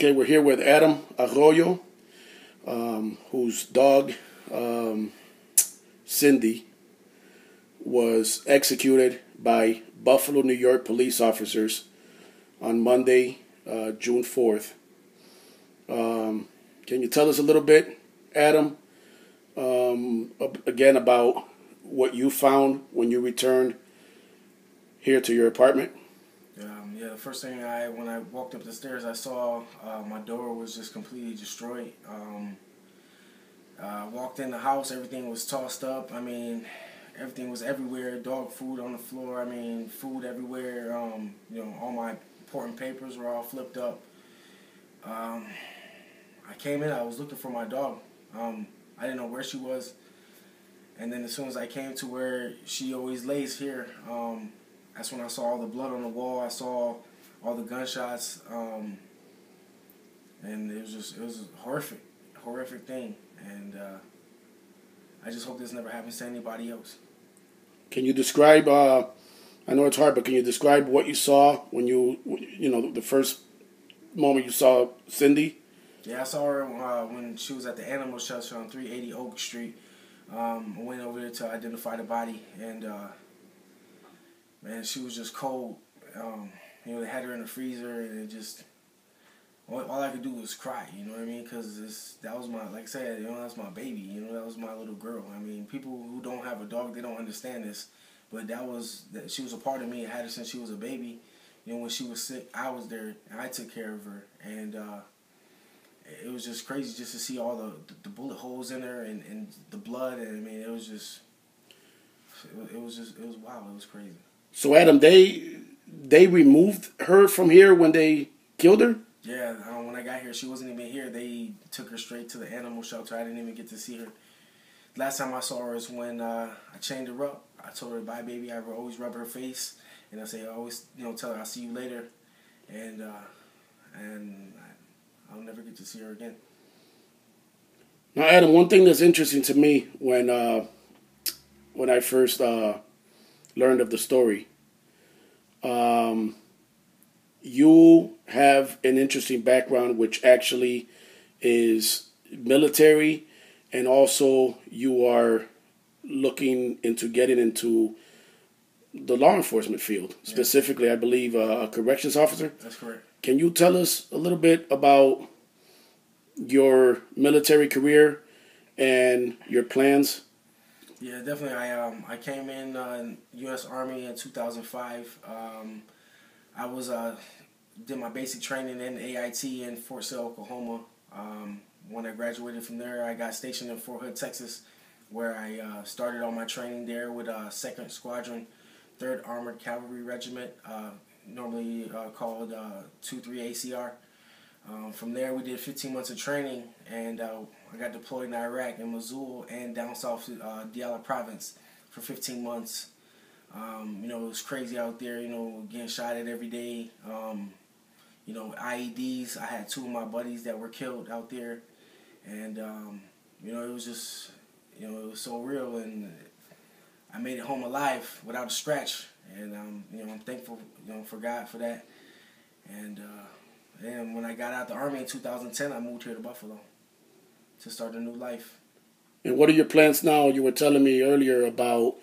Okay, we're here with Adam Arroyo, um, whose dog, um, Cindy, was executed by Buffalo, New York police officers on Monday, uh, June 4th. Um, can you tell us a little bit, Adam, um, again about what you found when you returned here to your apartment? Yeah, the first thing I when I walked up the stairs, I saw uh, my door was just completely destroyed. Um, uh, walked in the house, everything was tossed up. I mean, everything was everywhere. Dog food on the floor. I mean, food everywhere. Um, you know, all my important papers were all flipped up. Um, I came in. I was looking for my dog. Um, I didn't know where she was. And then as soon as I came to where she always lays here, um, that's when I saw all the blood on the wall. I saw all the gunshots, um, and it was just it was a horrific, horrific thing. And uh, I just hope this never happens to anybody else. Can you describe? Uh, I know it's hard, but can you describe what you saw when you you know the first moment you saw Cindy? Yeah, I saw her uh, when she was at the animal shelter on 380 Oak Street. Um, I went over there to identify the body, and uh, man, she was just cold. Um, you know, they had her in the freezer, and it just all, I could do was cry. You know what I mean? Because that was my, like I said, you know, that's my baby. You know, that was my little girl. I mean, people who don't have a dog, they don't understand this. But that was that she was a part of me. I had her since she was a baby. You know, when she was sick, I was there and I took care of her, and uh, it was just crazy just to see all the the bullet holes in her and, and the blood. And I mean, it was just it was just it was wild. It was crazy. So Adam, they they removed her from here when they killed her. Yeah, um, when I got here, she wasn't even here. They took her straight to the animal shelter. I didn't even get to see her. Last time I saw her is when uh, I chained her up. I told her bye, baby. I always rub her face, and I say I always, you know, tell her I'll see you later, and uh, and I, I'll never get to see her again. Now, Adam, one thing that's interesting to me when uh, when I first uh, learned of the story. Um, you have an interesting background, which actually is military, and also you are looking into getting into the law enforcement field. Yeah. Specifically, I believe uh, a corrections officer. That's correct. Can you tell us a little bit about your military career and your plans yeah, definitely. I um I came in uh, U.S. Army in 2005. Um, I was uh did my basic training in AIT in Fort Sill, Oklahoma. Um, when I graduated from there, I got stationed in Fort Hood, Texas, where I uh, started all my training there with uh, Second Squadron, Third Armored Cavalry Regiment, uh, normally uh, called uh, 2-3 ACR. Um, from there, we did 15 months of training, and uh, I got deployed in Iraq, in Mosul, and down south uh, Diyala province for 15 months. Um, you know, it was crazy out there, you know, getting shot at every day. Um, you know, IEDs. I had two of my buddies that were killed out there. And, um, you know, it was just, you know, it was so real. And I made it home alive without a scratch. And, um, you know, I'm thankful, you know, for God for that. And, uh, and when I got out the Army in 2010, I moved here to Buffalo to start a new life. And what are your plans now? You were telling me earlier about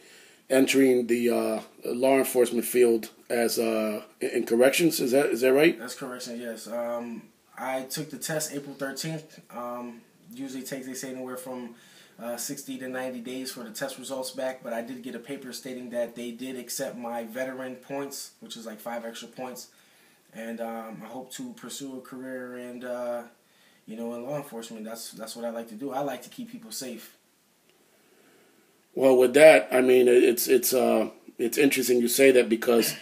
entering the uh, law enforcement field as uh, in corrections. Is that is that right? That's correction. Yes. Um, I took the test April thirteenth. Um, usually takes they say anywhere from uh, 60 to 90 days for the test results back, but I did get a paper stating that they did accept my veteran points, which is like five extra points, and um, I hope to pursue a career and uh, you know, in law enforcement, that's that's what I like to do. I like to keep people safe. Well, with that, I mean, it's it's uh it's interesting you say that because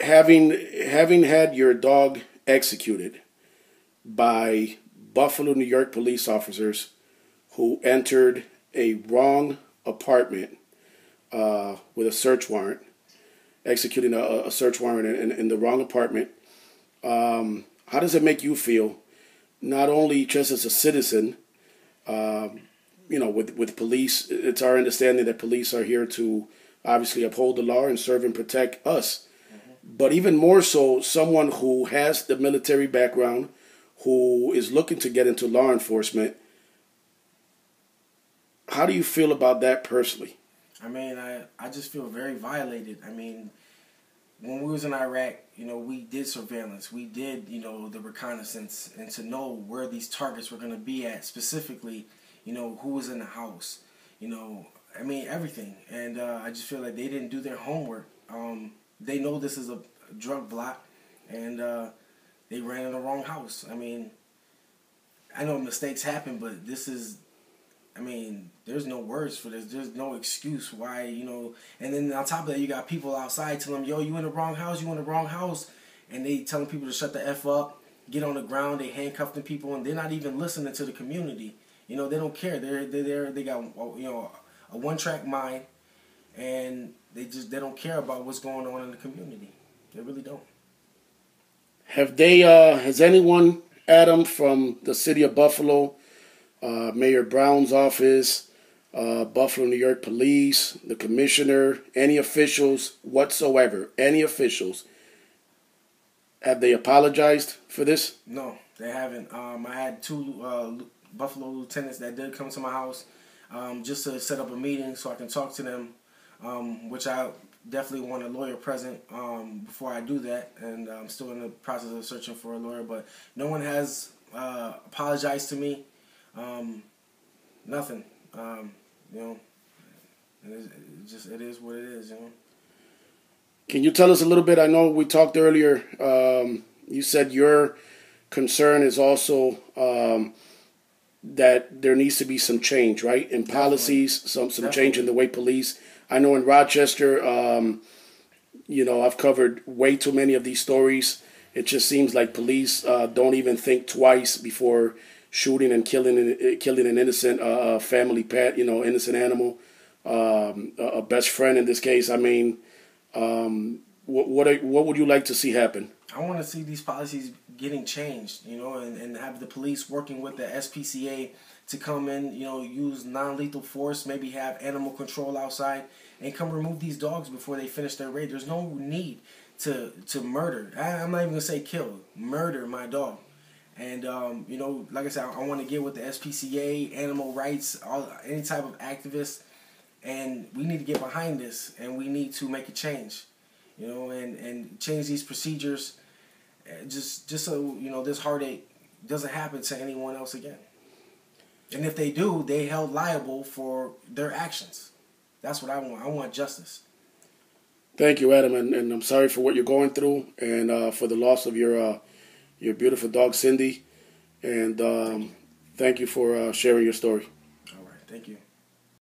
having having had your dog executed by Buffalo, New York police officers who entered a wrong apartment uh, with a search warrant, executing a, a search warrant in, in, in, the wrong apartment. Um, how does it make you feel not only just as a citizen, um, you know, with, with police, it's our understanding that police are here to obviously uphold the law and serve and protect us. Mm-hmm. but even more so, someone who has the military background, who is looking to get into law enforcement. How do you feel about that personally? I mean, I, I just feel very violated. I mean, when we was in Iraq, you know, we did surveillance. We did, you know, the reconnaissance and to know where these targets were going to be at specifically, you know, who was in the house, you know, I mean, everything. And uh, I just feel like they didn't do their homework. Um, they know this is a drug block and uh, they ran in the wrong house. I mean, I know mistakes happen, but this is I mean, there's no words for this. There's no excuse why, you know. And then on top of that, you got people outside telling them, yo, you in the wrong house, you in the wrong house. And they telling people to shut the F up, get on the ground, they handcuffing people, and they're not even listening to the community. You know, they don't care. They're, they're, they're they got, you know, a one track mind, and they just, they don't care about what's going on in the community. They really don't. Have they, uh, has anyone, Adam, from the city of Buffalo, uh, Mayor Brown's office, uh, Buffalo, New York police, the commissioner, any officials whatsoever, any officials, have they apologized for this? No, they haven't. Um, I had two uh, Buffalo lieutenants that did come to my house um, just to set up a meeting so I can talk to them, um, which I definitely want a lawyer present um, before I do that, and I'm still in the process of searching for a lawyer. But no one has uh, apologized to me. Um, nothing. Um, you know, it, just it is what it is. You know. Can you tell us a little bit? I know we talked earlier. Um, you said your concern is also um, that there needs to be some change, right, in policies, Definitely. some some Definitely. change in the way police. I know in Rochester, um, you know, I've covered way too many of these stories. It just seems like police uh, don't even think twice before shooting and killing an, killing an innocent uh, family pet, you know, innocent animal, um, a best friend in this case. I mean, um, what what, are, what would you like to see happen? I want to see these policies getting changed, you know, and, and have the police working with the SPCA to come in, you know, use non-lethal force, maybe have animal control outside, and come remove these dogs before they finish their raid. There's no need to to murder. I, I'm not even gonna say kill, murder my dog. And um, you know, like I said, I, I want to get with the SPCA, animal rights, all any type of activists, and we need to get behind this, and we need to make a change, you know, and and change these procedures, uh, just just so you know this heartache doesn't happen to anyone else again. And if they do, they held liable for their actions. That's what I want. I want justice. Thank you, Adam, and, and I'm sorry for what you're going through and uh, for the loss of your. Uh, your beautiful dog Cindy, and um, thank you for uh, sharing your story. All right, thank you.